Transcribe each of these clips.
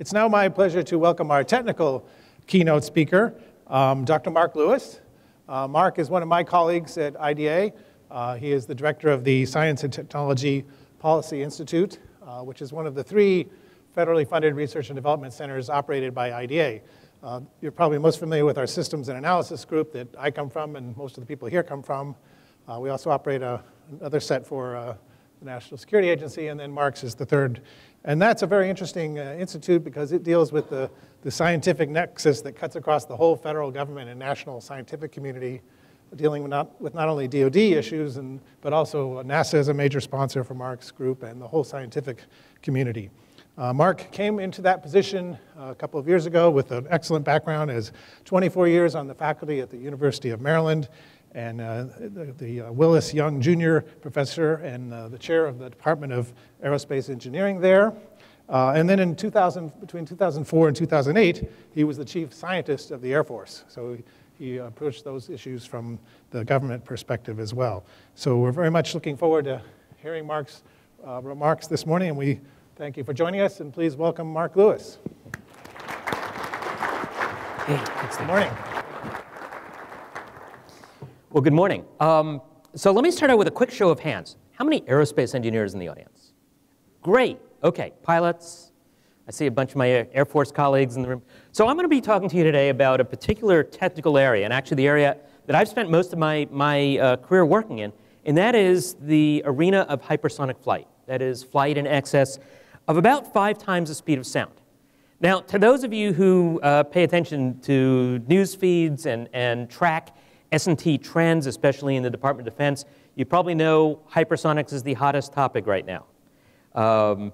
It's now my pleasure to welcome our technical keynote speaker, um, Dr. Mark Lewis. Uh, Mark is one of my colleagues at IDA. Uh, he is the director of the Science and Technology Policy Institute, uh, which is one of the three federally funded research and development centers operated by IDA. Uh, you're probably most familiar with our systems and analysis group that I come from and most of the people here come from. Uh, we also operate a, another set for uh, the National Security Agency, and then Mark's is the third and that's a very interesting uh, institute because it deals with the, the scientific nexus that cuts across the whole federal government and national scientific community, dealing with not, with not only DoD issues, and, but also NASA is a major sponsor for Mark's group and the whole scientific community. Uh, Mark came into that position uh, a couple of years ago with an excellent background as 24 years on the faculty at the University of Maryland and uh, the, the uh, Willis Young Jr. professor and uh, the chair of the Department of Aerospace Engineering there. Uh, and then in 2000, between 2004 and 2008, he was the chief scientist of the Air Force. So he approached those issues from the government perspective as well. So we're very much looking forward to hearing Mark's uh, remarks this morning, and we thank you for joining us, and please welcome Mark Lewis. Hey, good morning. Well, good morning. Um, so let me start out with a quick show of hands. How many aerospace engineers in the audience? Great. Okay, pilots. I see a bunch of my Air Force colleagues in the room. So I'm going to be talking to you today about a particular technical area, and actually the area that I've spent most of my, my uh, career working in, and that is the arena of hypersonic flight. That is flight in excess of about five times the speed of sound. Now, to those of you who uh, pay attention to news feeds and, and track S&T trends, especially in the Department of Defense. You probably know hypersonics is the hottest topic right now. Um,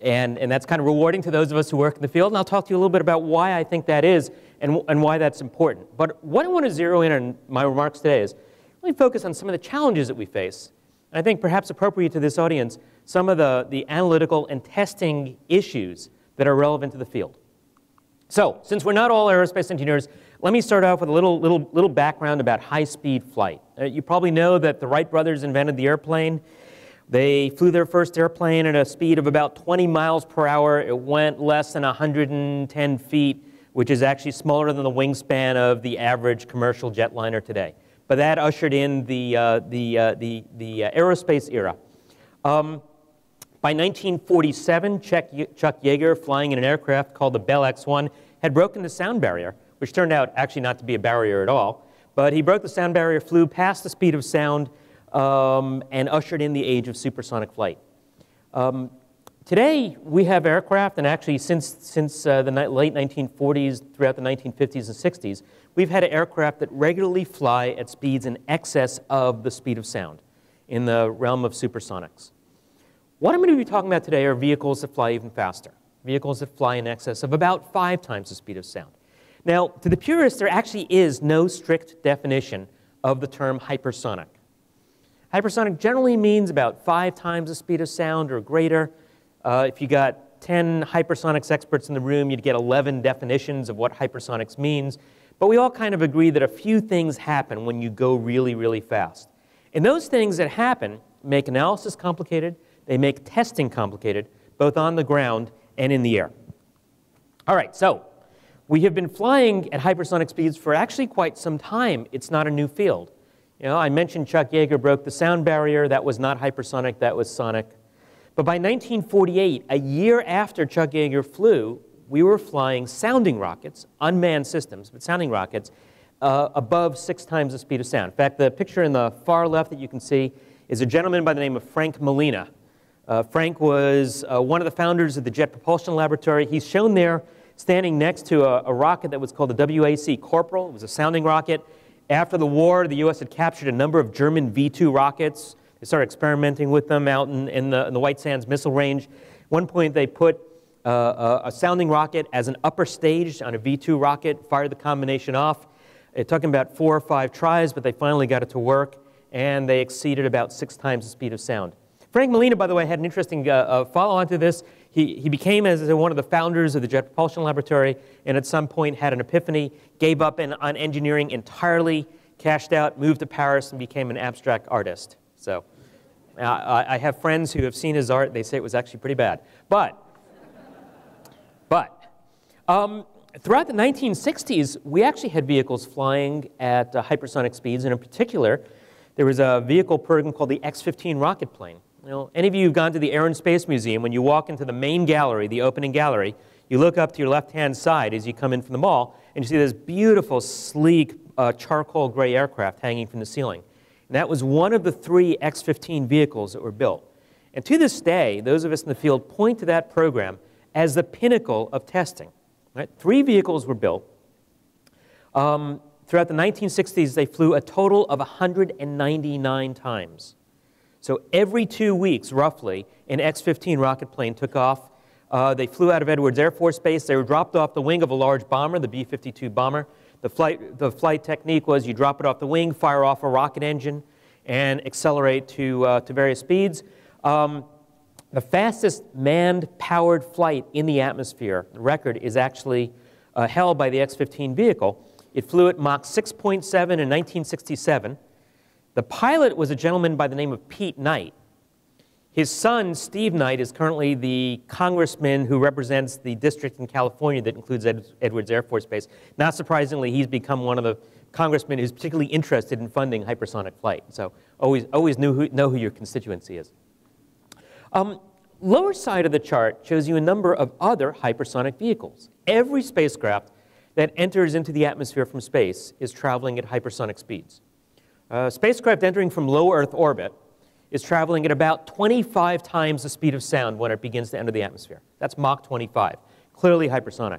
and, and that's kind of rewarding to those of us who work in the field. And I'll talk to you a little bit about why I think that is and, and why that's important. But what I want to zero in on my remarks today is really focus on some of the challenges that we face. And I think perhaps appropriate to this audience, some of the, the analytical and testing issues that are relevant to the field. So, since we're not all aerospace engineers, let me start off with a little, little, little background about high-speed flight. Uh, you probably know that the Wright brothers invented the airplane. They flew their first airplane at a speed of about 20 miles per hour. It went less than 110 feet, which is actually smaller than the wingspan of the average commercial jetliner today. But that ushered in the, uh, the, uh, the, the uh, aerospace era. Um, by 1947, Chuck, Chuck Yeager, flying in an aircraft called the Bell X-1, had broken the sound barrier which turned out actually not to be a barrier at all. But he broke the sound barrier, flew past the speed of sound, um, and ushered in the age of supersonic flight. Um, today, we have aircraft, and actually since, since uh, the late 1940s, throughout the 1950s and 60s, we've had aircraft that regularly fly at speeds in excess of the speed of sound in the realm of supersonics. What I'm going to be talking about today are vehicles that fly even faster, vehicles that fly in excess of about five times the speed of sound. Now, to the purists, there actually is no strict definition of the term hypersonic. Hypersonic generally means about five times the speed of sound or greater. Uh, if you got 10 hypersonics experts in the room, you'd get 11 definitions of what hypersonics means. But we all kind of agree that a few things happen when you go really, really fast. And those things that happen make analysis complicated, they make testing complicated, both on the ground and in the air. All right, so we have been flying at hypersonic speeds for actually quite some time. It's not a new field. You know, I mentioned Chuck Yeager broke the sound barrier. That was not hypersonic, that was sonic. But by 1948, a year after Chuck Yeager flew, we were flying sounding rockets, unmanned systems, but sounding rockets, uh, above six times the speed of sound. In fact, the picture in the far left that you can see is a gentleman by the name of Frank Malina. Uh, Frank was uh, one of the founders of the Jet Propulsion Laboratory. He's shown there standing next to a, a rocket that was called the WAC Corporal. It was a sounding rocket. After the war, the U.S. had captured a number of German V 2 rockets. They started experimenting with them out in, in, the, in the, White Sands Missile Range. At one point, they put uh, a, a, sounding rocket as an upper stage on a V 2 rocket, fired the combination off. It took them about four or five tries, but they finally got it to work, and they exceeded about six times the speed of sound. Frank Malina, by the way, had an interesting uh, uh, follow on to this. He, he became as one of the founders of the Jet Propulsion Laboratory and at some point had an epiphany, gave up in, on engineering entirely, cashed out, moved to Paris, and became an abstract artist. So uh, I have friends who have seen his art. They say it was actually pretty bad. But, but, Um, throughout the 1960s, we actually had vehicles flying at uh, hypersonic speeds, and in particular, there was a vehicle program called the X-15 rocket plane. You know, any of you who've gone to the Air and Space Museum, when you walk into the main gallery, the opening gallery, you look up to your left-hand side as you come in from the mall, and you see this beautiful, sleek, uh, charcoal gray aircraft hanging from the ceiling. And that was one of the three X-15 vehicles that were built. And to this day, those of us in the field point to that program as the pinnacle of testing. Right? Three vehicles were built. Um, throughout the 1960s, they flew a total of 199 times. So every two weeks, roughly, an X-15 rocket plane took off. Uh, they flew out of Edwards Air Force Base. They were dropped off the wing of a large bomber, the B-52 bomber. The flight, the flight technique was you drop it off the wing, fire off a rocket engine, and accelerate to, uh, to various speeds. Um, the fastest manned powered flight in the atmosphere, the record is actually uh, held by the X 15 vehicle. It flew at Mach 6.7 in 1967. The pilot was a gentleman by the name of Pete Knight. His son, Steve Knight, is currently the congressman who represents the district in California that includes Ed Edwards Air Force Base. Not surprisingly, he's become one of the congressmen who's particularly interested in funding hypersonic flight. So always, always who, know who your constituency is. Um, lower side of the chart shows you a number of other hypersonic vehicles. Every spacecraft that enters into the atmosphere from space is traveling at hypersonic speeds. A spacecraft entering from low Earth orbit is traveling at about 25 times the speed of sound when it begins to enter the atmosphere. That's Mach 25, clearly hypersonic.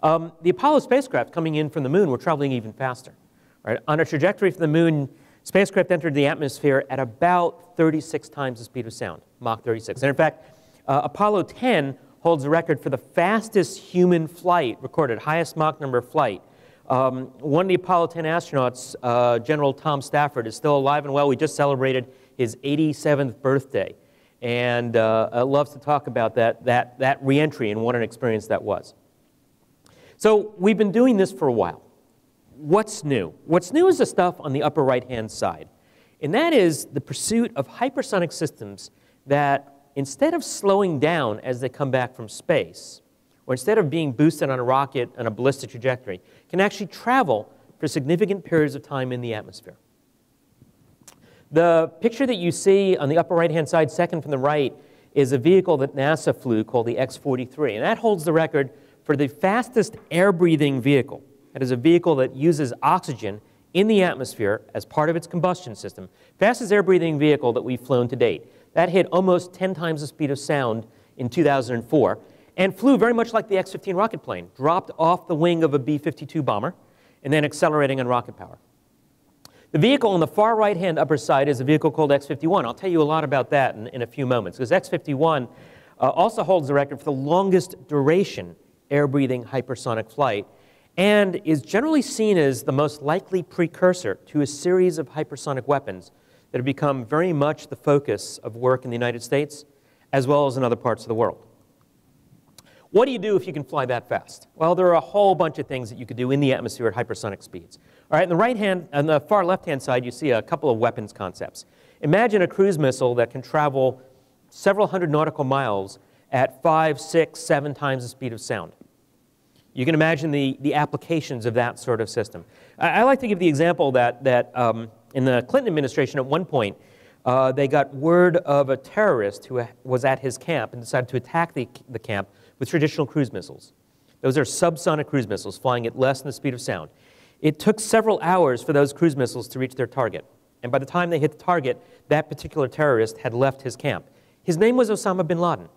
Um, the Apollo spacecraft coming in from the moon were traveling even faster. Right? On a trajectory from the moon, spacecraft entered the atmosphere at about 36 times the speed of sound, Mach 36. And in fact, uh, Apollo 10 holds the record for the fastest human flight recorded, highest Mach number flight. Um, one of the Apollo 10 astronauts, uh, General Tom Stafford, is still alive and well. We just celebrated his 87th birthday. And uh, loves to talk about that, that, that reentry and what an experience that was. So we've been doing this for a while. What's new? What's new is the stuff on the upper right-hand side. And that is the pursuit of hypersonic systems that, instead of slowing down as they come back from space, or instead of being boosted on a rocket on a ballistic trajectory, can actually travel for significant periods of time in the atmosphere. The picture that you see on the upper right-hand side, second from the right, is a vehicle that NASA flew called the X-43, and that holds the record for the fastest air-breathing vehicle. That is a vehicle that uses oxygen in the atmosphere as part of its combustion system. Fastest air-breathing vehicle that we've flown to date. That hit almost 10 times the speed of sound in 2004 and flew very much like the X-15 rocket plane, dropped off the wing of a B-52 bomber and then accelerating on rocket power. The vehicle on the far right-hand upper side is a vehicle called X-51. I'll tell you a lot about that in, in a few moments, because X-51 uh, also holds the record for the longest duration air-breathing hypersonic flight and is generally seen as the most likely precursor to a series of hypersonic weapons that have become very much the focus of work in the United States as well as in other parts of the world. What do you do if you can fly that fast? Well, there are a whole bunch of things that you could do in the atmosphere at hypersonic speeds. All right, on the right hand, on the far left hand side, you see a couple of weapons concepts. Imagine a cruise missile that can travel several hundred nautical miles at five, six, seven times the speed of sound. You can imagine the, the applications of that sort of system. I, I like to give the example that, that um, in the Clinton administration at one point, uh, they got word of a terrorist who was at his camp and decided to attack the, the camp with traditional cruise missiles. Those are subsonic cruise missiles flying at less than the speed of sound. It took several hours for those cruise missiles to reach their target. And by the time they hit the target, that particular terrorist had left his camp. His name was Osama bin Laden.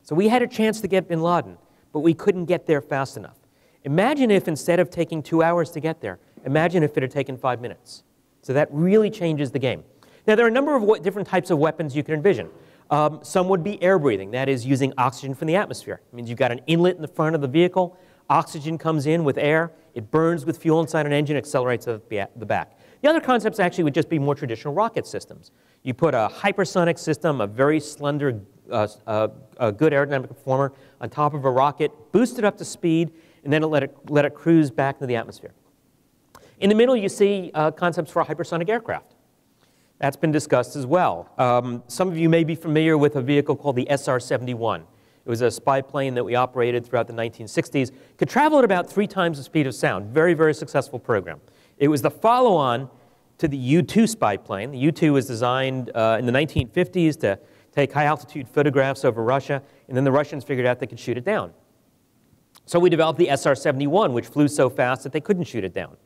So we had a chance to get bin Laden, but we couldn't get there fast enough. Imagine if instead of taking two hours to get there, imagine if it had taken five minutes. So that really changes the game. Now, there are a number of different types of weapons you can envision. Um, some would be air breathing, that is, using oxygen from the atmosphere. It means you've got an inlet in the front of the vehicle, oxygen comes in with air, it burns with fuel inside an engine, accelerates at the back. The other concepts actually would just be more traditional rocket systems. You put a hypersonic system, a very slender, uh, uh, a good aerodynamic performer, on top of a rocket, boost it up to speed, and then let it, let it cruise back into the atmosphere. In the middle, you see uh, concepts for hypersonic aircraft. That's been discussed as well. Um, some of you may be familiar with a vehicle called the SR-71. It was a spy plane that we operated throughout the 1960s. Could travel at about three times the speed of sound. Very, very successful program. It was the follow on to the U 2 spy plane. The U 2 was designed uh, in the 1950s to take high altitude photographs over Russia, and then the Russians figured out they could shoot it down. So we developed the SR 71, which flew so fast that they couldn't shoot it down.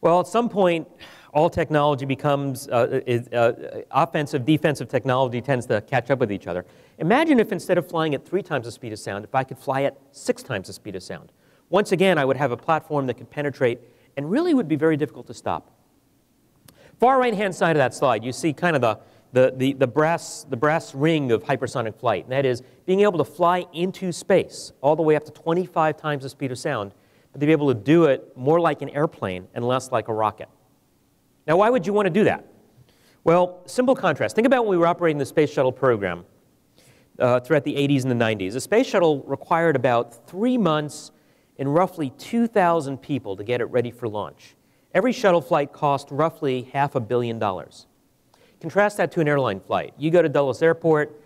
Well, at some point, all technology becomes uh, is, uh, offensive, defensive technology tends to catch up with each other. Imagine if instead of flying at three times the speed of sound, if I could fly at six times the speed of sound. Once again, I would have a platform that could penetrate and really would be very difficult to stop. Far right hand side of that slide, you see kind of the, the, the, the, brass, the brass ring of hypersonic flight. And that is being able to fly into space all the way up to 25 times the speed of sound, but to be able to do it more like an airplane and less like a rocket. Now, why would you want to do that? Well, simple contrast. Think about when we were operating the Space Shuttle program uh, throughout the 80s and the 90s. The Space Shuttle required about three months and roughly 2,000 people to get it ready for launch. Every shuttle flight cost roughly half a billion dollars. Contrast that to an airline flight. You go to Dulles Airport,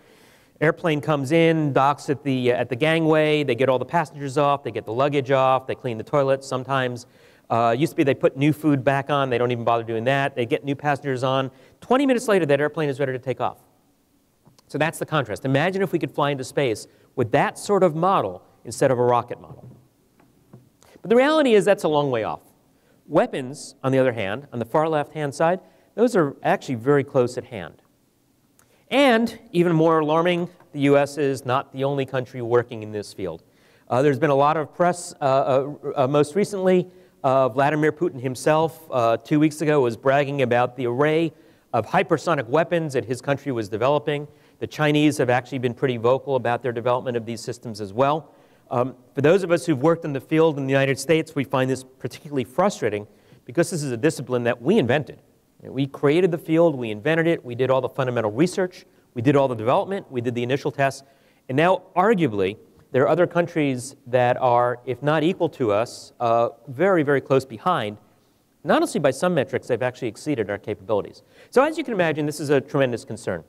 airplane comes in, docks at the, uh, at the gangway, they get all the passengers off, they get the luggage off, they clean the toilets. Sometimes uh, used to be they put new food back on. They don't even bother doing that. They get new passengers on. 20 minutes later, that airplane is ready to take off. So that's the contrast. Imagine if we could fly into space with that sort of model instead of a rocket model. But the reality is that's a long way off. Weapons, on the other hand, on the far left-hand side, those are actually very close at hand. And, even more alarming, the U.S. is not the only country working in this field. Uh, there's been a lot of press, uh, uh, uh most recently, uh, Vladimir Putin himself, uh, two weeks ago, was bragging about the array of hypersonic weapons that his country was developing. The Chinese have actually been pretty vocal about their development of these systems as well. Um, for those of us who've worked in the field in the United States, we find this particularly frustrating because this is a discipline that we invented. We created the field, we invented it, we did all the fundamental research, we did all the development, we did the initial tests, and now, arguably, there are other countries that are, if not equal to us, uh, very, very close behind. And honestly, by some metrics, they've actually exceeded our capabilities. So as you can imagine, this is a tremendous concern.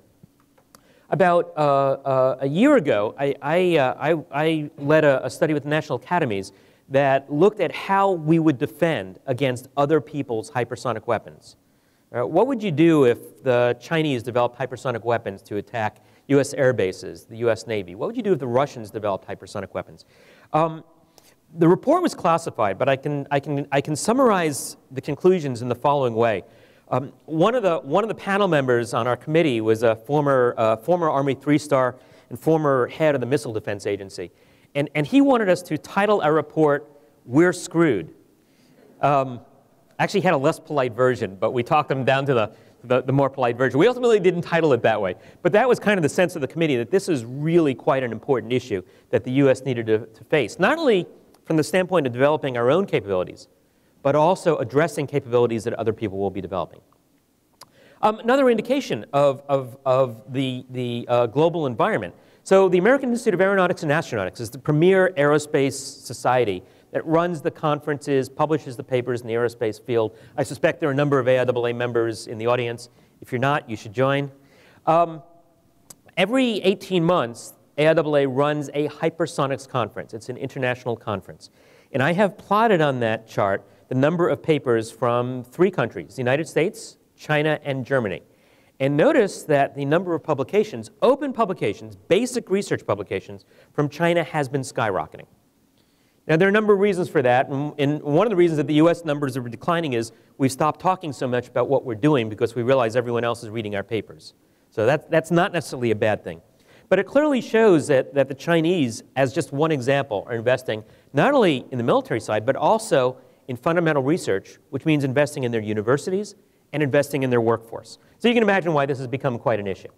About uh, uh, a year ago, I, I, uh, I, I led a, a, study with the National Academies that looked at how we would defend against other people's hypersonic weapons. Uh, what would you do if the Chinese developed hypersonic weapons to attack U.S. air bases, the U.S. Navy? What would you do if the Russians developed hypersonic weapons? Um, the report was classified, but I can, I, can, I can summarize the conclusions in the following way. Um, one, of the, one of the panel members on our committee was a former, uh, former Army three-star and former head of the Missile Defense Agency. And, and he wanted us to title our report, We're Screwed. Um, actually had a less polite version, but we talked them down to the, the, the, more polite version. We ultimately didn't title it that way. But that was kind of the sense of the committee that this is really quite an important issue that the U.S. needed to, to face, not only from the standpoint of developing our own capabilities, but also addressing capabilities that other people will be developing. Um, another indication of, of, of the, the uh, global environment. So the American Institute of Aeronautics and Astronautics is the premier aerospace society that runs the conferences, publishes the papers in the aerospace field. I suspect there are a number of AIAA members in the audience. If you're not, you should join. Um, every 18 months, AIAA runs a hypersonics conference. It's an international conference. And I have plotted on that chart the number of papers from three countries, the United States, China, and Germany. And notice that the number of publications, open publications, basic research publications from China has been skyrocketing. Now, there are a number of reasons for that, and one of the reasons that the US numbers are declining is we've stopped talking so much about what we're doing because we realize everyone else is reading our papers. So that, that's not necessarily a bad thing. But it clearly shows that, that the Chinese, as just one example, are investing not only in the military side, but also in fundamental research, which means investing in their universities and investing in their workforce. So you can imagine why this has become quite an issue.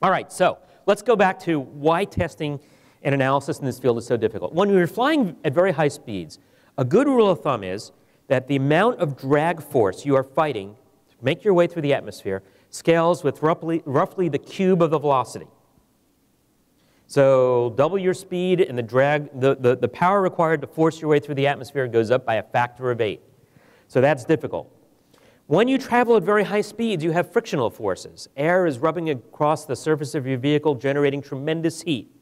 All right, so let's go back to why testing and analysis in this field is so difficult. When you're flying at very high speeds, a good rule of thumb is that the amount of drag force you are fighting to make your way through the atmosphere scales with roughly, roughly the cube of the velocity. So double your speed and the drag, the, the, the power required to force your way through the atmosphere goes up by a factor of eight. So that's difficult. When you travel at very high speeds, you have frictional forces. Air is rubbing across the surface of your vehicle, generating tremendous heat.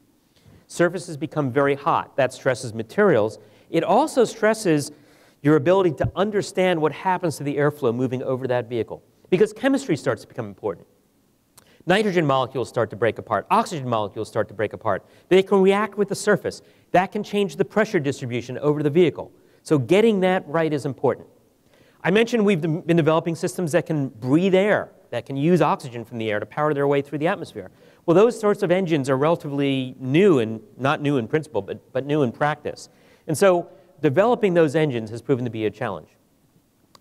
Surfaces become very hot. That stresses materials. It also stresses your ability to understand what happens to the airflow moving over that vehicle because chemistry starts to become important. Nitrogen molecules start to break apart. Oxygen molecules start to break apart. They can react with the surface. That can change the pressure distribution over the vehicle. So getting that right is important. I mentioned we've been developing systems that can breathe air, that can use oxygen from the air to power their way through the atmosphere. Well, those sorts of engines are relatively new and not new in principle, but, but new in practice. And so developing those engines has proven to be a challenge.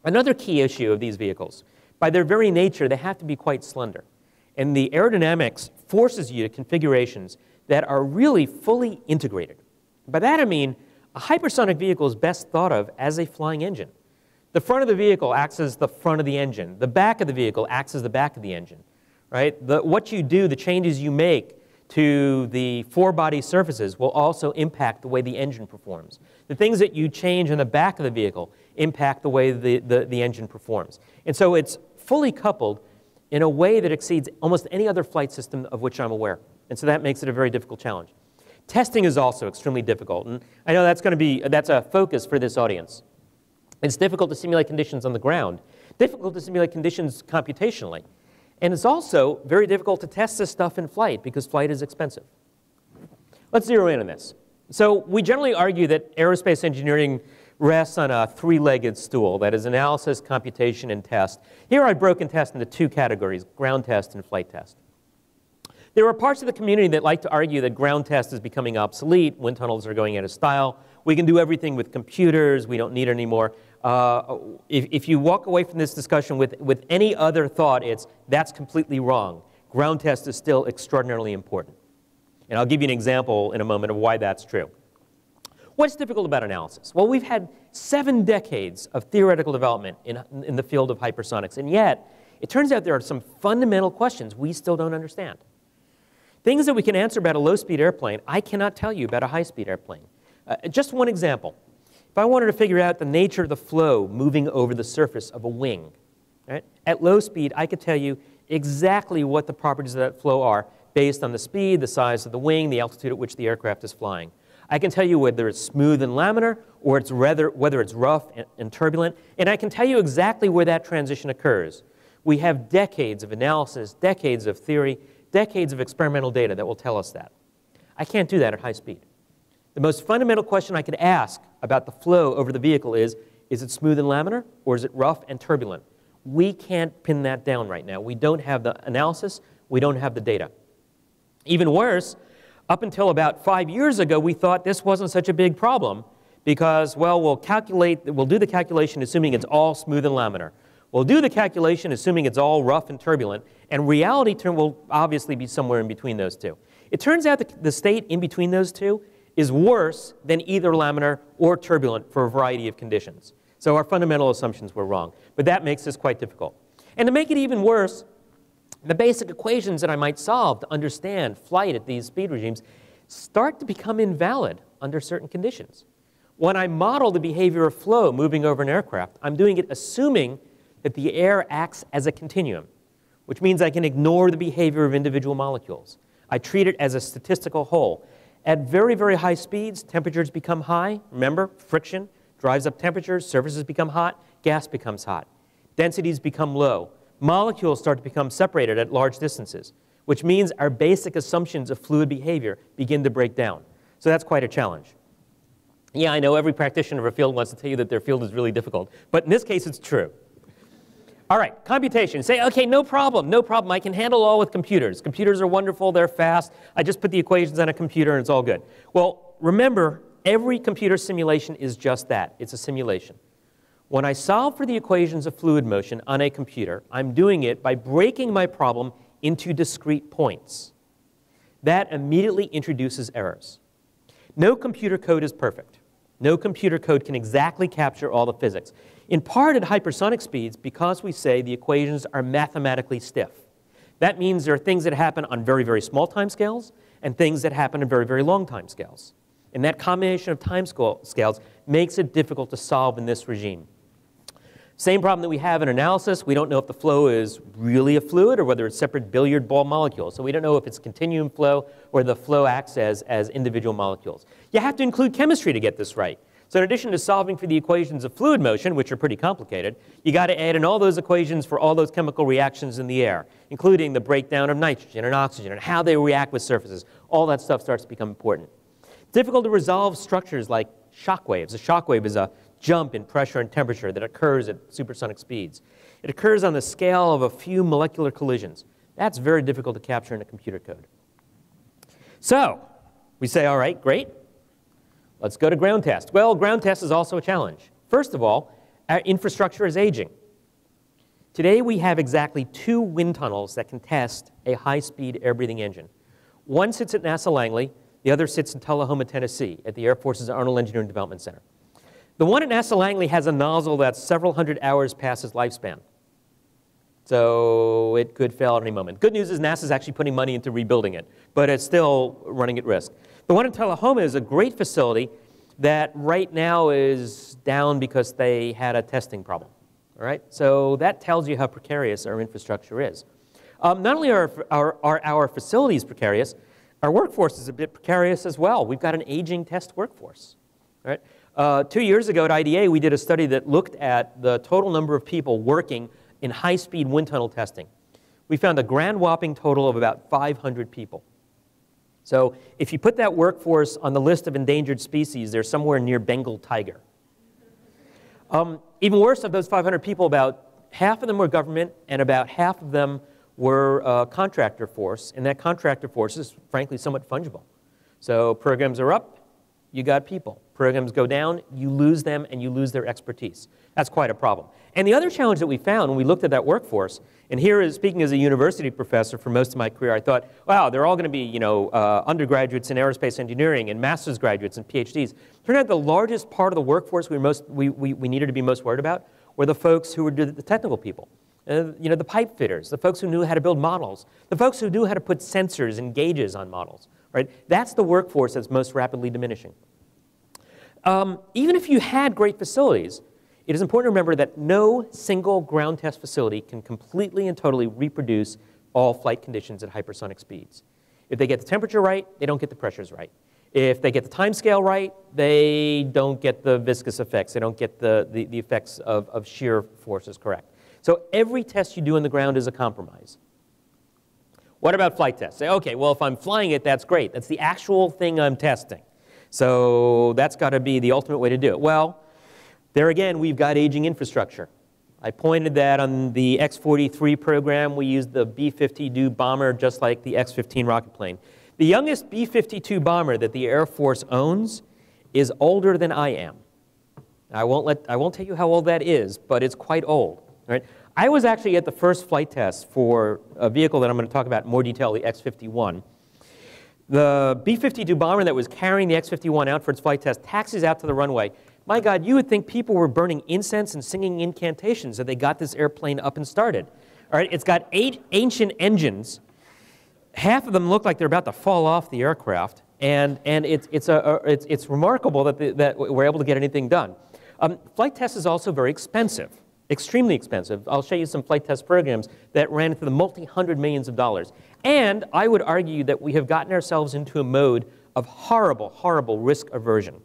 Another key issue of these vehicles, by their very nature, they have to be quite slender. And the aerodynamics forces you to configurations that are really fully integrated. By that I mean, a hypersonic vehicle is best thought of as a flying engine. The front of the vehicle acts as the front of the engine. The back of the vehicle acts as the back of the engine. Right? The, what you do, the changes you make to the forebody surfaces will also impact the way the engine performs. The things that you change in the back of the vehicle impact the way the, the, the engine performs. And so it's fully coupled in a way that exceeds almost any other flight system of which I'm aware. And so that makes it a very difficult challenge. Testing is also extremely difficult, and I know that's going to be that's a focus for this audience. It's difficult to simulate conditions on the ground, difficult to simulate conditions computationally, and it's also very difficult to test this stuff in flight because flight is expensive. Let's zero in on this. So we generally argue that aerospace engineering rests on a three-legged stool, that is analysis, computation, and test. Here I've broken test into two categories, ground test and flight test. There are parts of the community that like to argue that ground test is becoming obsolete, wind tunnels are going out of style, we can do everything with computers, we don't need it anymore. Uh, if, if you walk away from this discussion with, with any other thought, it's that's completely wrong. Ground test is still extraordinarily important. And I'll give you an example in a moment of why that's true. What's difficult about analysis? Well, we've had seven decades of theoretical development in, in the field of hypersonics, and yet it turns out there are some fundamental questions we still don't understand. Things that we can answer about a low-speed airplane, I cannot tell you about a high-speed airplane. Uh, just one example. If I wanted to figure out the nature of the flow moving over the surface of a wing, right, at low speed, I could tell you exactly what the properties of that flow are based on the speed, the size of the wing, the altitude at which the aircraft is flying. I can tell you whether it's smooth and laminar or it's rather, whether it's rough and, and turbulent, and I can tell you exactly where that transition occurs. We have decades of analysis, decades of theory, decades of experimental data that will tell us that. I can't do that at high speed. The most fundamental question I could ask about the flow over the vehicle is, is it smooth and laminar or is it rough and turbulent? We can't pin that down right now. We don't have the analysis, we don't have the data. Even worse, up until about five years ago, we thought this wasn't such a big problem because, well, we'll calculate, we'll do the calculation assuming it's all smooth and laminar. We'll do the calculation assuming it's all rough and turbulent, and reality will obviously be somewhere in between those two. It turns out the state in between those two is worse than either laminar or turbulent for a variety of conditions. So our fundamental assumptions were wrong, but that makes this quite difficult. And to make it even worse, the basic equations that I might solve to understand flight at these speed regimes start to become invalid under certain conditions. When I model the behavior of flow moving over an aircraft, I'm doing it assuming that the air acts as a continuum, which means I can ignore the behavior of individual molecules. I treat it as a statistical whole. At very, very high speeds, temperatures become high. Remember, friction drives up temperatures, surfaces become hot, gas becomes hot. Densities become low molecules start to become separated at large distances, which means our basic assumptions of fluid behavior begin to break down. So that's quite a challenge. Yeah, I know every practitioner of a field wants to tell you that their field is really difficult, but in this case, it's true. All right, computation. Say, okay, no problem, no problem. I can handle all with computers. Computers are wonderful, they're fast. I just put the equations on a computer and it's all good. Well, remember, every computer simulation is just that it's a simulation. When I solve for the equations of fluid motion on a computer, I'm doing it by breaking my problem into discrete points. That immediately introduces errors. No computer code is perfect. No computer code can exactly capture all the physics. In part at hypersonic speeds because we say the equations are mathematically stiff. That means there are things that happen on very, very small time scales and things that happen on very, very long time scales. And that combination of time scales makes it difficult to solve in this regime. Same problem that we have in analysis. We don't know if the flow is really a fluid or whether it's separate billiard ball molecules. So we don't know if it's continuum flow or the flow acts as, as individual molecules. You have to include chemistry to get this right. So in addition to solving for the equations of fluid motion, which are pretty complicated, you got to add in all those equations for all those chemical reactions in the air, including the breakdown of nitrogen and oxygen and how they react with surfaces. All that stuff starts to become important. Difficult to resolve structures like shock waves. A shock wave is a jump in pressure and temperature that occurs at supersonic speeds. It occurs on the scale of a few molecular collisions. That's very difficult to capture in a computer code. So, we say, all right, great. Let's go to ground test. Well, ground test is also a challenge. First of all, our infrastructure is aging. Today, we have exactly two wind tunnels that can test a high-speed air-breathing engine. One sits at NASA Langley, the other sits in Tullahoma, Tennessee, at the Air Force's Arnold Engineering Development Center. The one at NASA Langley has a nozzle that's several hundred hours past its lifespan. So it could fail at any moment. Good news is NASA's actually putting money into rebuilding it, but it's still running at risk. The one in Tullahoma is a great facility that right now is down because they had a testing problem. All right? So that tells you how precarious our infrastructure is. Um, not only are, are, are our facilities precarious, our workforce is a bit precarious as well. We've got an aging test workforce. All right? Uh, two years ago at IDA, we did a study that looked at the total number of people working in high-speed wind tunnel testing. We found a grand whopping total of about 500 people. So if you put that workforce on the list of endangered species, they're somewhere near Bengal tiger. Um, even worse, of those 500 people, about half of them were government and about half of them were uh, contractor force, and that contractor force is frankly somewhat fungible. So programs are up, you got people. Programs go down, you lose them, and you lose their expertise. That's quite a problem. And the other challenge that we found when we looked at that workforce, and here is speaking as a university professor for most of my career, I thought, wow, they're all going to be, you know, uh, undergraduates in aerospace engineering and master's graduates and PhDs. Turned out the largest part of the workforce we, most, we, we, we needed to be most worried about were the folks who were the technical people. Uh, you know, the pipe fitters, the folks who knew how to build models, the folks who knew how to put sensors and gauges on models. Right? That's the workforce that's most rapidly diminishing. Um, even if you had great facilities, it is important to remember that no single ground test facility can completely and totally reproduce all flight conditions at hypersonic speeds. If they get the temperature right, they don't get the pressures right. If they get the time scale right, they don't get the viscous effects. They don't get the, the, the effects of, of shear forces correct. So every test you do on the ground is a compromise. What about flight tests? Say, okay, well, if I'm flying it, that's great. That's the actual thing I'm testing. So that's got to be the ultimate way to do it. Well, there again, we've got aging infrastructure. I pointed that on the X-43 program, we used the B-52 bomber just like the X-15 rocket plane. The youngest B-52 bomber that the Air Force owns is older than I am. I won't, let, I won't tell you how old that is, but it's quite old. Right? I was actually at the first flight test for a vehicle that I'm going to talk about in more detail, the X-51. The B-52 bomber that was carrying the X-51 out for its flight test taxis out to the runway. My God, you would think people were burning incense and singing incantations that they got this airplane up and started. All right, it's got eight ancient engines. Half of them look like they're about to fall off the aircraft, and, and it's, it's, a, it's, it's remarkable that, the, that we're able to get anything done. Um, flight test is also very expensive extremely expensive. I'll show you some flight test programs that ran into the multi-hundred millions of dollars. And I would argue that we have gotten ourselves into a mode of horrible, horrible risk aversion.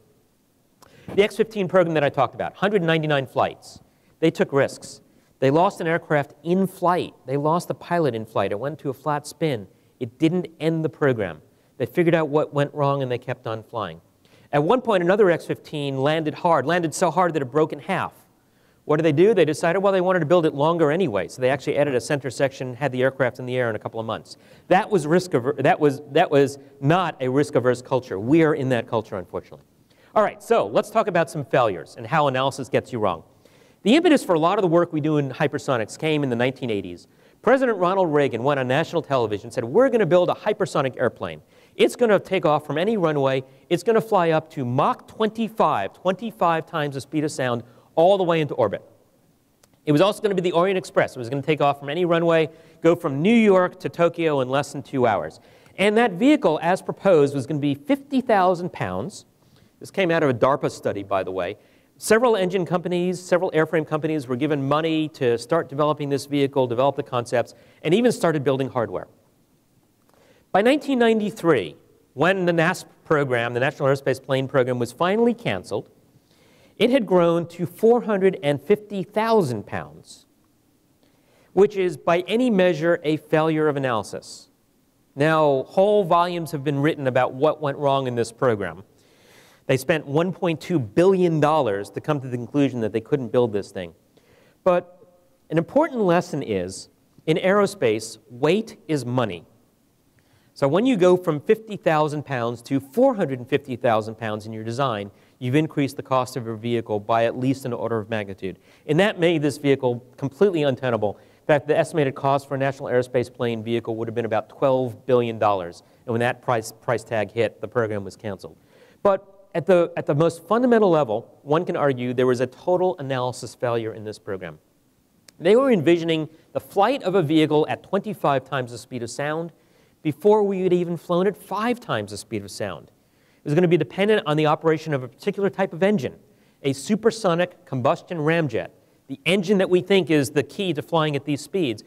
The X-15 program that I talked about, 199 flights. They took risks. They lost an aircraft in flight. They lost the pilot in flight. It went to a flat spin. It didn't end the program. They figured out what went wrong and they kept on flying. At one point, another X-15 landed hard, landed so hard that it broke in half. What did they do? They decided, well, they wanted to build it longer anyway, so they actually added a center section, had the aircraft in the air in a couple of months. That was, risk that was, that was not a risk-averse culture. We are in that culture, unfortunately. All right, so let's talk about some failures and how analysis gets you wrong. The impetus for a lot of the work we do in hypersonics came in the 1980s. President Ronald Reagan went on national television and said, we're going to build a hypersonic airplane. It's going to take off from any runway. It's going to fly up to Mach 25, 25 times the speed of sound, all the way into orbit. It was also going to be the Orient Express. It was going to take off from any runway, go from New York to Tokyo in less than two hours. And that vehicle, as proposed, was going to be 50,000 pounds. This came out of a DARPA study, by the way. Several engine companies, several airframe companies were given money to start developing this vehicle, develop the concepts, and even started building hardware. By 1993, when the NASP program, the National Aerospace Plane Program, was finally canceled, it had grown to 450,000 pounds, which is by any measure a failure of analysis. Now, whole volumes have been written about what went wrong in this program. They spent $1.2 billion to come to the conclusion that they couldn't build this thing. But an important lesson is in aerospace, weight is money. So when you go from 50,000 pounds to 450,000 pounds in your design, you've increased the cost of your vehicle by at least an order of magnitude. And that made this vehicle completely untenable. In fact, the estimated cost for a national aerospace plane vehicle would have been about $12 billion. And when that price, price tag hit, the program was canceled. But at the, at the most fundamental level, one can argue there was a total analysis failure in this program. They were envisioning the flight of a vehicle at 25 times the speed of sound before we had even flown at five times the speed of sound. Was going to be dependent on the operation of a particular type of engine, a supersonic combustion ramjet, the engine that we think is the key to flying at these speeds.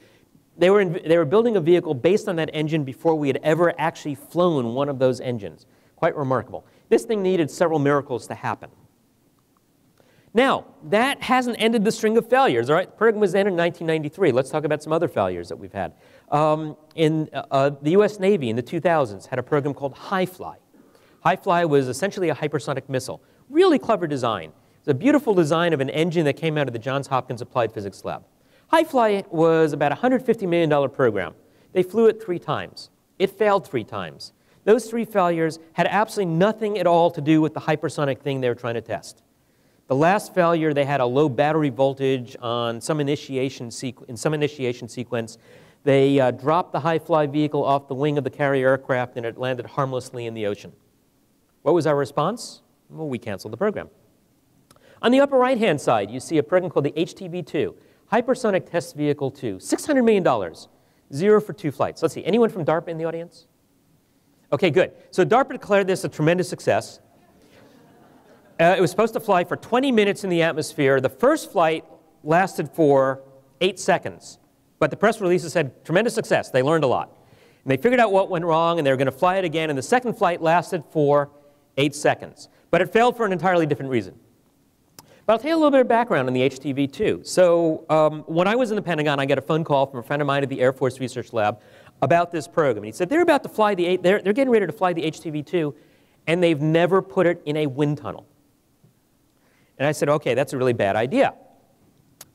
They were, in, they were building a vehicle based on that engine before we had ever actually flown one of those engines. Quite remarkable. This thing needed several miracles to happen. Now, that hasn't ended the string of failures, all right? The program was ended in 1993. Let's talk about some other failures that we've had. Um, in uh, uh the US Navy in the 2000s had a program called HyFly. HyFly was essentially a hypersonic missile. Really clever design. It's a beautiful design of an engine that came out of the Johns Hopkins Applied Physics Lab. HyFly was about a $150 million program. They flew it three times. It failed three times. Those three failures had absolutely nothing at all to do with the hypersonic thing they were trying to test. The last failure, they had a low battery voltage on some initiation in some initiation sequence. They uh, dropped the HyFly vehicle off the wing of the carrier aircraft and it landed harmlessly in the ocean. What was our response? Well, we canceled the program. On the upper right-hand side, you see a program called the HTV-2, Hypersonic Test Vehicle 2, $600 million, zero for two flights. Let's see, anyone from DARPA in the audience? Okay, good. So DARPA declared this a tremendous success. Uh, it was supposed to fly for 20 minutes in the atmosphere. The first flight lasted for eight seconds. But the press releases said tremendous success. They learned a lot. And they figured out what went wrong, and they were going to fly it again. And the second flight lasted for eight seconds. But it failed for an entirely different reason. But I'll tell you a little bit of background on the HTV-2. So um, when I was in the Pentagon, I got a phone call from a friend of mine at the Air Force Research Lab about this program. And he said, they're about to fly the, they're, they're getting ready to fly the HTV-2, and they've never put it in a wind tunnel. And I said, okay, that's a really bad idea.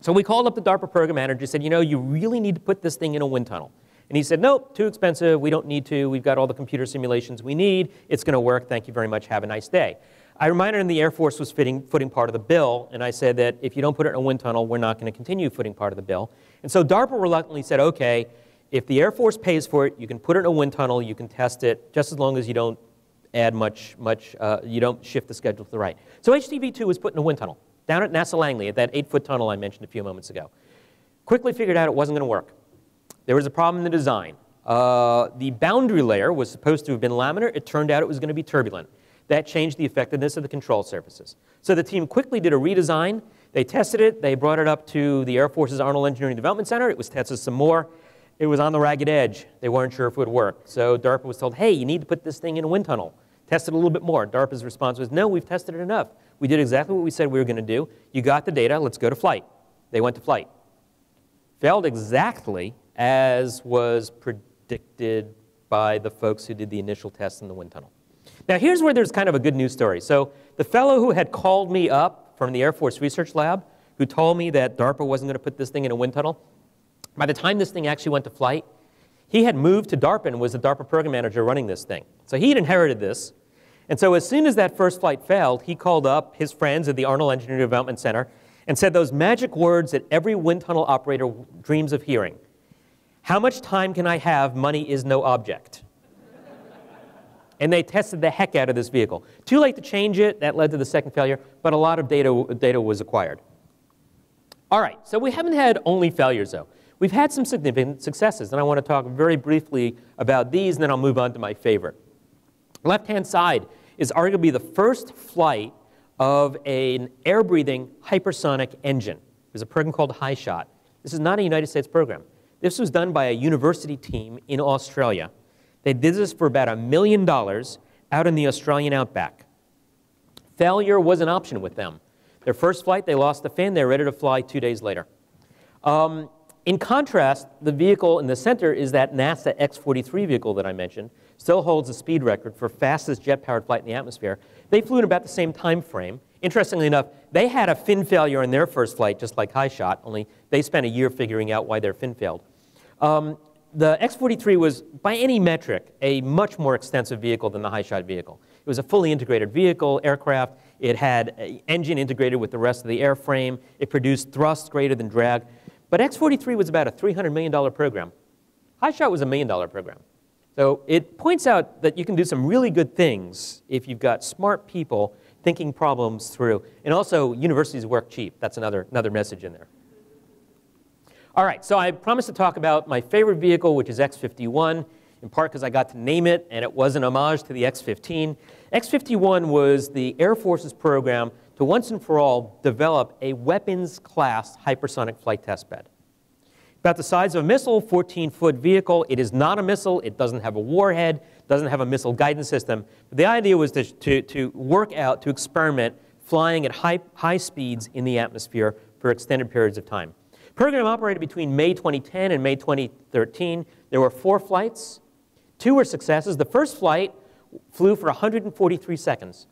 So we called up the DARPA program manager and said, you know, you really need to put this thing in a wind tunnel. And he said, nope, too expensive, we don't need to, we've got all the computer simulations we need, it's going to work, thank you very much, have a nice day. I reminded him the Air Force was fitting, footing part of the bill, and I said that if you don't put it in a wind tunnel, we're not going to continue footing part of the bill. And so DARPA reluctantly said, okay, if the Air Force pays for it, you can put it in a wind tunnel, you can test it, just as long as you don't add much, much uh, you don't shift the schedule to the right. So HTV-2 was put in a wind tunnel down at NASA Langley, at that eight-foot tunnel I mentioned a few moments ago. Quickly figured out it wasn't going to work. There was a problem in the design. Uh, the boundary layer was supposed to have been laminar. It turned out it was going to be turbulent. That changed the effectiveness of the control surfaces. So the team quickly did a redesign. They tested it. They brought it up to the Air Force's Arnold Engineering Development Center. It was tested some more. It was on the ragged edge. They weren't sure if it would work. So DARPA was told, hey, you need to put this thing in a wind tunnel. Test it a little bit more. DARPA's response was, no, we've tested it enough. We did exactly what we said we were going to do. You got the data. Let's go to flight. They went to flight. Failed exactly as was predicted by the folks who did the initial tests in the wind tunnel. Now, here's where there's kind of a good news story. So the fellow who had called me up from the Air Force Research Lab, who told me that DARPA wasn't going to put this thing in a wind tunnel, by the time this thing actually went to flight, he had moved to DARPA and was the DARPA program manager running this thing. So he had inherited this. And so as soon as that first flight failed, he called up his friends at the Arnold Engineering Development Center and said those magic words that every wind tunnel operator dreams of hearing. How much time can I have? Money is no object. and they tested the heck out of this vehicle. Too late to change it. That led to the second failure, but a lot of data, data was acquired. All right, so we haven't had only failures, though. We've had some significant successes, and I want to talk very briefly about these, and then I'll move on to my favorite. Left-hand side is arguably the first flight of an air-breathing hypersonic engine. It was a program called HyShot. This is not a United States program. This was done by a university team in Australia. They did this for about a million dollars out in the Australian outback. Failure was an option with them. Their first flight, they lost the fin. They were ready to fly two days later. Um, in contrast, the vehicle in the center is that NASA X-43 vehicle that I mentioned. Still holds the speed record for fastest jet-powered flight in the atmosphere. They flew in about the same time frame. Interestingly enough, they had a fin failure in their first flight, just like HyShot, only they spent a year figuring out why their fin failed. Um, the X-43 was, by any metric, a much more extensive vehicle than the HyShot vehicle. It was a fully integrated vehicle, aircraft. It had an engine integrated with the rest of the airframe. It produced thrust greater than drag. But X-43 was about a $300 million program. HyShot was a million dollar program. So it points out that you can do some really good things if you've got smart people thinking problems through. And also, universities work cheap. That's another, another message in there. All right, so I promised to talk about my favorite vehicle, which is X-51, in part because I got to name it, and it was an homage to the X-15. X-51 was the Air Force's program to once and for all develop a weapons-class hypersonic flight test bed. About the size of a missile, 14-foot vehicle. It is not a missile. It doesn't have a warhead, doesn't have a missile guidance system. But the idea was to, to, to work out, to experiment flying at high, high speeds in the atmosphere for extended periods of time. Program operated between May 2010 and May 2013. There were four flights. Two were successes. The first flight flew for 143 seconds.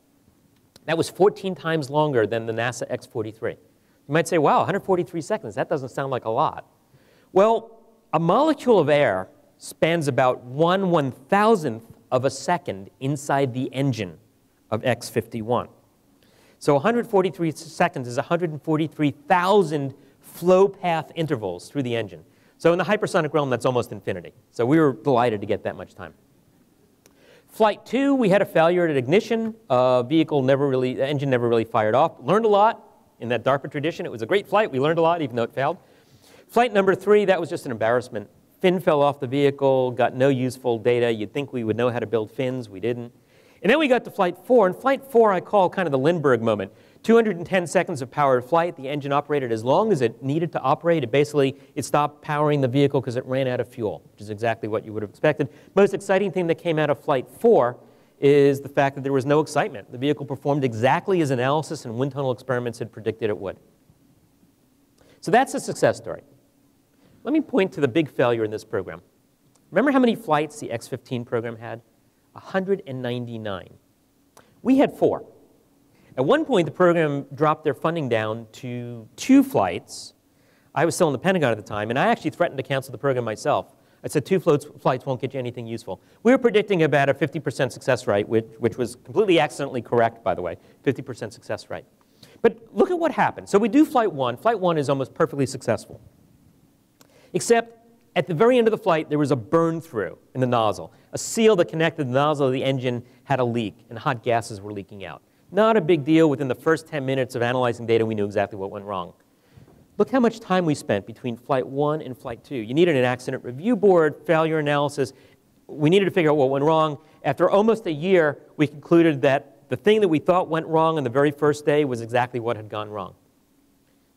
That was 14 times longer than the NASA X-43. You might say, wow, 143 seconds, that doesn't sound like a lot. Well, a molecule of air spans about one one thousandth of a second inside the engine of X51. So 143 seconds is 143,000 flow path intervals through the engine. So in the hypersonic realm, that's almost infinity. So we were delighted to get that much time. Flight two, we had a failure at ignition. Uh, vehicle never really, the engine never really fired off. Learned a lot in that DARPA tradition. It was a great flight. We learned a lot, even though it failed. Flight number three, that was just an embarrassment. Fin fell off the vehicle, got no useful data. You'd think we would know how to build fins. We didn't. And then we got to flight four. And flight four I call kind of the Lindbergh moment. 210 seconds of powered flight. The engine operated as long as it needed to operate. It basically, it stopped powering the vehicle because it ran out of fuel, which is exactly what you would have expected. Most exciting thing that came out of flight four is the fact that there was no excitement. The vehicle performed exactly as analysis and wind tunnel experiments had predicted it would. So that's a success story. Let me point to the big failure in this program. Remember how many flights the X-15 program had? 199. We had four. At one point, the program dropped their funding down to two flights. I was still in the Pentagon at the time, and I actually threatened to cancel the program myself. I said two floats, flights won't get you anything useful. We were predicting about a 50% success rate, which, which was completely accidentally correct, by the way, 50% success rate. But look at what happened. So we do flight one. Flight one is almost perfectly successful. Except at the very end of the flight, there was a burn through in the nozzle. A seal that connected the nozzle of the engine had a leak, and hot gases were leaking out. Not a big deal. Within the first 10 minutes of analyzing data, we knew exactly what went wrong. Look how much time we spent between flight one and flight two. You needed an accident review board, failure analysis. We needed to figure out what went wrong. After almost a year, we concluded that the thing that we thought went wrong on the very first day was exactly what had gone wrong.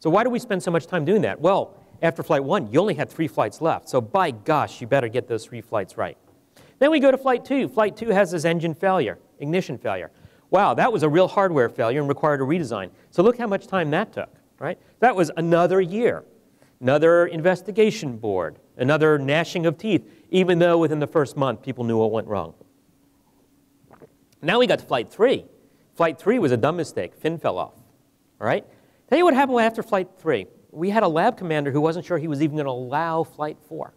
So why do we spend so much time doing that? Well, after flight one, you only had three flights left. So by gosh, you better get those three flights right. Then we go to flight two. Flight two has this engine failure, ignition failure. Wow, that was a real hardware failure and required a redesign. So look how much time that took, right? That was another year, another investigation board, another gnashing of teeth, even though within the first month people knew what went wrong. Now we got to flight three. Flight three was a dumb mistake. Fin fell off, all right? Tell you what happened after flight three. We had a lab commander who wasn't sure he was even going to allow flight four.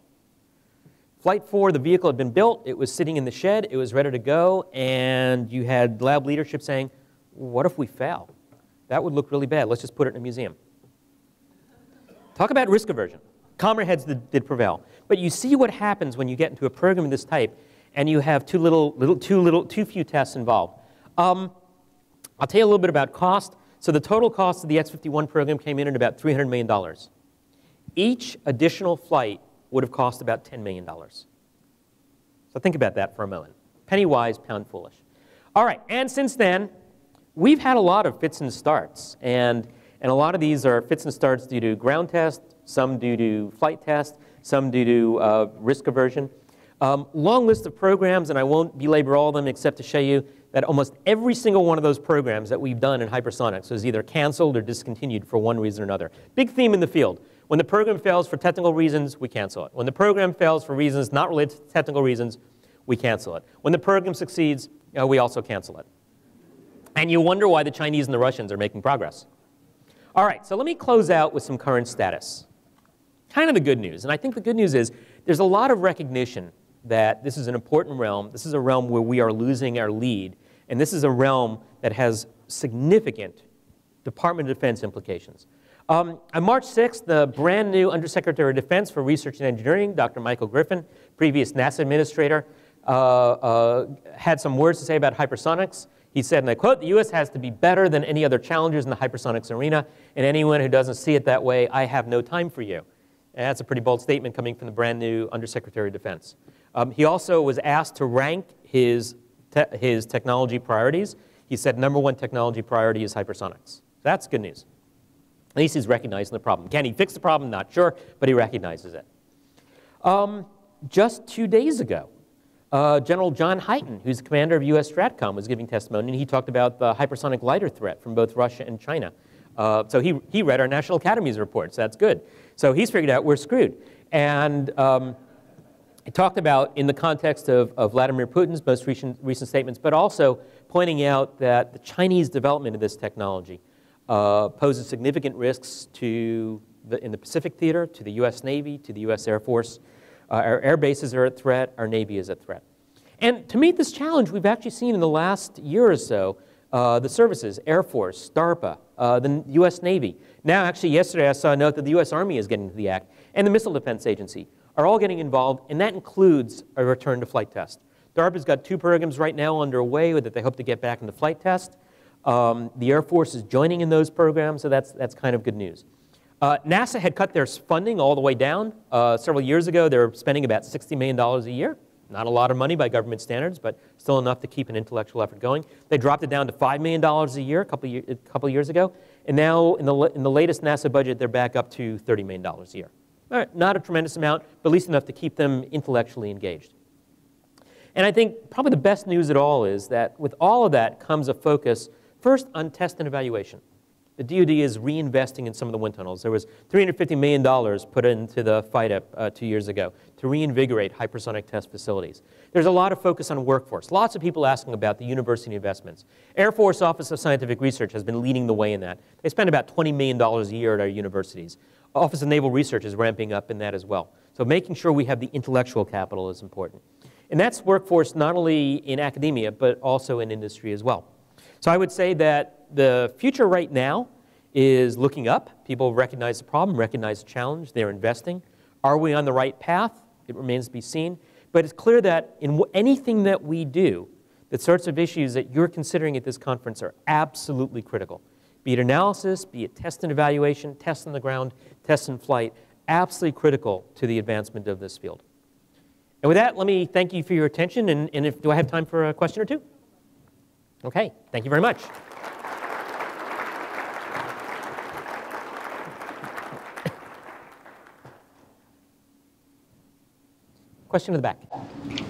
Flight 4, the vehicle had been built, it was sitting in the shed, it was ready to go, and you had lab leadership saying, what if we fail? That would look really bad. Let's just put it in a museum. Talk about risk aversion. Calmer heads did, did, prevail. But you see what happens when you get into a program of this type and you have too little, little, too little, too few tests involved. Um, I'll tell you a little bit about cost. So the total cost of the X-51 program came in at about $300 million. Each additional flight would have cost about $10 million. So think about that for a moment. Penny wise, pound foolish. All right, and since then, we've had a lot of fits and starts, and, and a lot of these are fits and starts due to ground test, some due to flight test, some due to uh, risk aversion. Um, long list of programs, and I won't belabor all of them except to show you that almost every single one of those programs that we've done in hypersonics was either canceled or discontinued for one reason or another. Big theme in the field. When the program fails for technical reasons, we cancel it. When the program fails for reasons not related to technical reasons, we cancel it. When the program succeeds, uh, we also cancel it. And you wonder why the Chinese and the Russians are making progress. All right, so let me close out with some current status. Kind of the good news, and I think the good news is there's a lot of recognition that this is an important realm. This is a realm where we are losing our lead, and this is a realm that has significant Department of Defense implications. Um, on March 6th, the brand new Undersecretary of Defense for Research and Engineering, Dr. Michael Griffin, previous NASA administrator, uh, uh, had some words to say about hypersonics. He said, and I quote, the U.S. has to be better than any other challengers in the hypersonics arena, and anyone who doesn't see it that way, I have no time for you. And that's a pretty bold statement coming from the brand new Undersecretary of Defense. Um, he also was asked to rank his, te his technology priorities. He said number one technology priority is hypersonics. That's good news. At least he's recognizing the problem. Can he fix the problem? Not sure, but he recognizes it. Um, just two days ago, uh, General John Hyten, who's the commander of U.S. STRATCOM, was giving testimony, and he talked about the hypersonic glider threat from both Russia and China. Uh, so he, he read our National Academy's reports. That's good. So he's figured out we're screwed. And um, he talked about in the context of, of Vladimir Putin's most recent, recent statements, but also pointing out that the Chinese development of this technology uh, poses significant risks to the, in the Pacific theater, to the U.S. Navy, to the U.S. Air Force. Uh, our air bases are a threat, our Navy is a threat. And to meet this challenge, we've actually seen in the last year or so uh, the services, Air Force, DARPA, uh, the U.S. Navy. Now, actually, yesterday I saw a note that the U.S. Army is getting into the act, and the Missile Defense Agency are all getting involved, and that includes a return to flight test. DARPA's got two programs right now underway that they hope to get back into flight test. Um, the Air Force is joining in those programs, so that's, that's kind of good news. Uh, NASA had cut their funding all the way down. Uh, several years ago, they were spending about $60 million a year. Not a lot of money by government standards, but still enough to keep an intellectual effort going. They dropped it down to $5 million a year a couple, year, a couple years ago. And now, in the, in the latest NASA budget, they're back up to $30 million a year. Not a tremendous amount, but at least enough to keep them intellectually engaged. And I think probably the best news at all is that with all of that comes a focus first on test and evaluation the DoD is reinvesting in some of the wind tunnels. There was $350 million put into the FYDP uh, two years ago to reinvigorate hypersonic test facilities. There's a lot of focus on workforce. Lots of people asking about the university investments. Air Force Office of Scientific Research has been leading the way in that. They spend about $20 million a year at our universities. Office of Naval Research is ramping up in that as well. So making sure we have the intellectual capital is important. And that's workforce not only in academia, but also in industry as well. So I would say that the future right now is looking up. People recognize the problem, recognize the challenge, they're investing. Are we on the right path? It remains to be seen. But it's clear that in anything that we do, the sorts of issues that you're considering at this conference are absolutely critical. Be it analysis, be it test and evaluation, test on the ground, test in flight, absolutely critical to the advancement of this field. And with that, let me thank you for your attention. And, and if, do I have time for a question or two? Okay, thank you very much. Question in the back.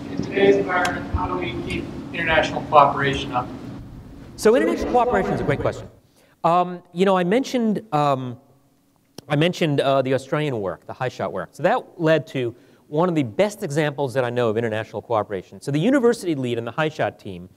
In today's environment, how do we keep international cooperation up? So international cooperation is a great question. Um, you know, I mentioned, um, I mentioned uh, the Australian work, the HyShot work. So that led to one of the best examples that I know of international cooperation. So the university lead and the HyShot team,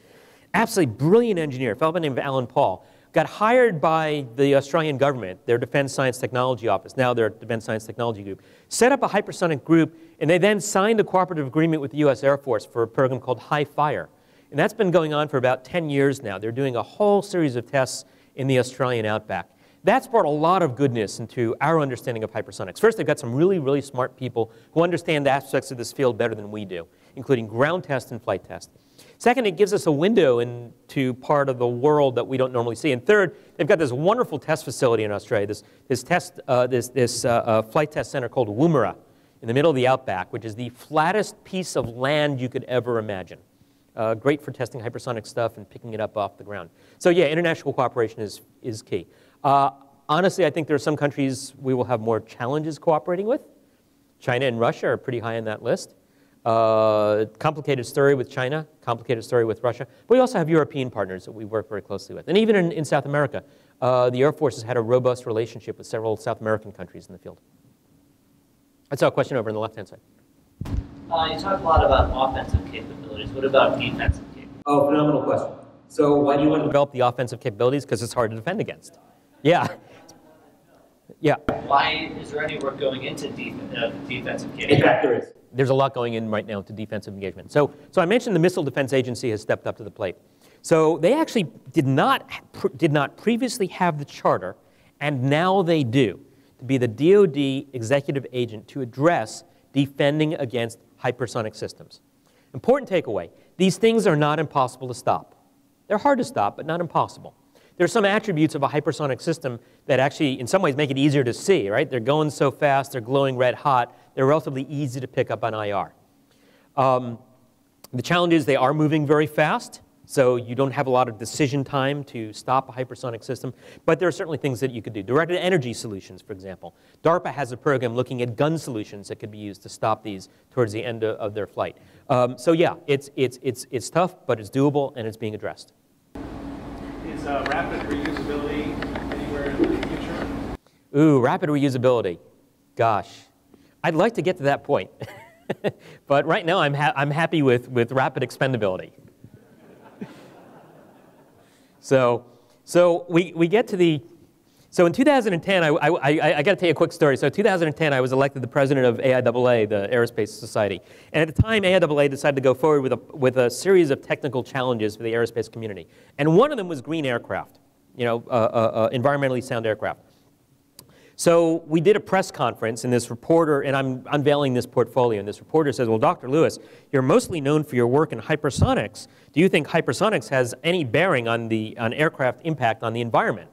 absolutely brilliant engineer, a fellow by the name of Allan Paull, got hired by the Australian government, their Defense Science Technology Office, now their Defense Science Technology Group, set up a hypersonic group, and they then signed a cooperative agreement with the U.S. Air Force for a program called HIFiRE. And that's been going on for about 10 years now. They're doing a whole series of tests in the Australian outback. That's brought a lot of goodness into our understanding of hypersonics. First, they've got some really, really smart people who understand the aspects of this field better than we do, including ground test and flight test. Second, it gives us a window into part of the world that we don't normally see. And third, they've got this wonderful test facility in Australia, this, this, test, uh, this, this uh, uh, flight test center called Woomera in the middle of the outback, which is the flattest piece of land you could ever imagine. Uh, great for testing hypersonic stuff and picking it up off the ground. So yeah, international cooperation is, is key. Uh, honestly, I think there are some countries we will have more challenges cooperating with. China and Russia are pretty high on that list. Uh, complicated story with China, complicated story with Russia. But we also have European partners that we work very closely with. And even in, in South America, uh, the Air Force has had a robust relationship with several South American countries in the field. I saw a question over on the left-hand side. Uh, you talk a lot about offensive capabilities. What about defensive capabilities? Oh, phenomenal question. So why do you want to develop the offensive capabilities? Because it's hard to defend against. Yeah. Yeah. Why is there any work going into def- uh, defensive capabilities? In fact, there is. There's a lot going in right now to defensive engagement. So, so I mentioned the Missile Defense Agency has stepped up to the plate. So they actually did not, did not previously have the charter, and now they do, to be the DoD executive agent to address defending against hypersonic systems. Important takeaway, these things are not impossible to stop. They're hard to stop, but not impossible. There are some attributes of a hypersonic system that actually, in some ways, make it easier to see, right? They're going so fast, they're glowing red hot, they're relatively easy to pick up on IR. Um, the challenge is they are moving very fast, so you don't have a lot of decision time to stop a hypersonic system. But there are certainly things that you could do. Directed energy solutions, for example. DARPA has a program looking at gun solutions that could be used to stop these towards the end of, of their flight. Um, so yeah, it's, it's, it's, it's tough, but it's doable and it's being addressed. Is uh, rapid reusability anywhere in the future? Ooh, rapid reusability. Gosh, I'd like to get to that point. but right now I'm, ha- I'm happy with, with rapid expendability. so, so we, we get to the, so in 2010, I, I, I, I got to tell you a quick story. So 2010, I was elected the president of AIAA, the Aerospace Society. And at the time, AIAA decided to go forward with a, with a series of technical challenges for the aerospace community. And one of them was green aircraft, you know, uh, uh, uh, environmentally sound aircraft. So we did a press conference, and this reporter, and I'm unveiling this portfolio, and this reporter says, Well, Dr. Lewis, you're mostly known for your work in hypersonics. Do you think hypersonics has any bearing on, the, on aircraft impact on the environment?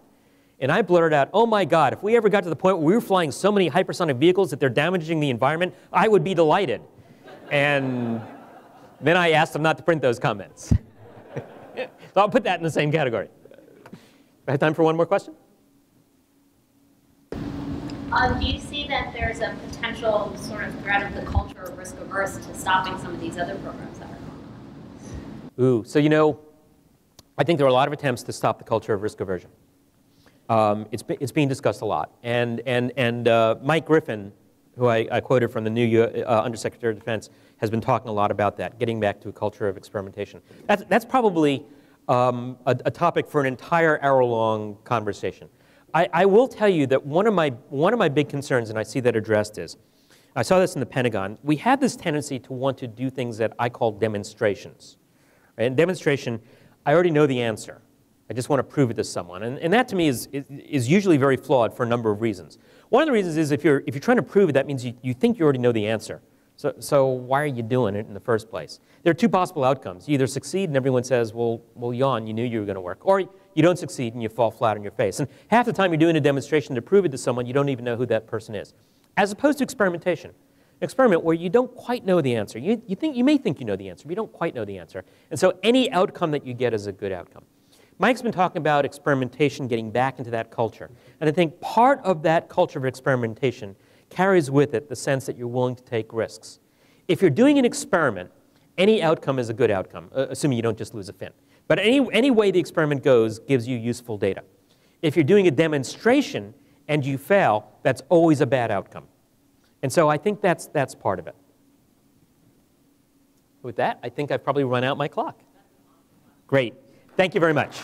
And I blurted out, Oh my God, if we ever got to the point where we were flying so many hypersonic vehicles that they're damaging the environment, I would be delighted. And then I asked them not to print those comments. so I'll put that in the same category. I have time for one more question? Um, do you see that there's a potential sort of threat of the culture of risk averse to stopping some of these other programs that are going on? Ooh, so you know, I think there are a lot of attempts to stop the culture of risk aversion. Um, it's, it's being discussed a lot. And, and, and uh, Mike Griffin, who I, I quoted from the new U- uh, Undersecretary of Defense, has been talking a lot about that, getting back to a culture of experimentation. That's, that's probably um, a, a topic for an entire hour long conversation. I, I will tell you that one of, my, one of my big concerns, and I see that addressed, is I saw this in the Pentagon. We have this tendency to want to do things that I call demonstrations. And demonstration, I already know the answer. I just want to prove it to someone. And, and that to me is, is, is usually very flawed for a number of reasons. One of the reasons is if you're, if you're trying to prove it, that means you, you think you already know the answer. So, so why are you doing it in the first place? There are two possible outcomes. You either succeed and everyone says, well, well yawn, you knew you were going to work. Or you don't succeed and you fall flat on your face. And half the time you're doing a demonstration to prove it to someone, you don't even know who that person is. As opposed to experimentation. an Experiment where you don't quite know the answer. You, you, think, you may think you know the answer, but you don't quite know the answer. And so any outcome that you get is a good outcome. Mike's been talking about experimentation, getting back into that culture. And I think part of that culture of experimentation carries with it the sense that you're willing to take risks. If you're doing an experiment, any outcome is a good outcome, uh, assuming you don't just lose a fin. But any, any way the experiment goes gives you useful data. If you're doing a demonstration and you fail, that's always a bad outcome. And so I think that's, that's part of it. With that, I think I've probably run out my clock. Great. Thank you very much.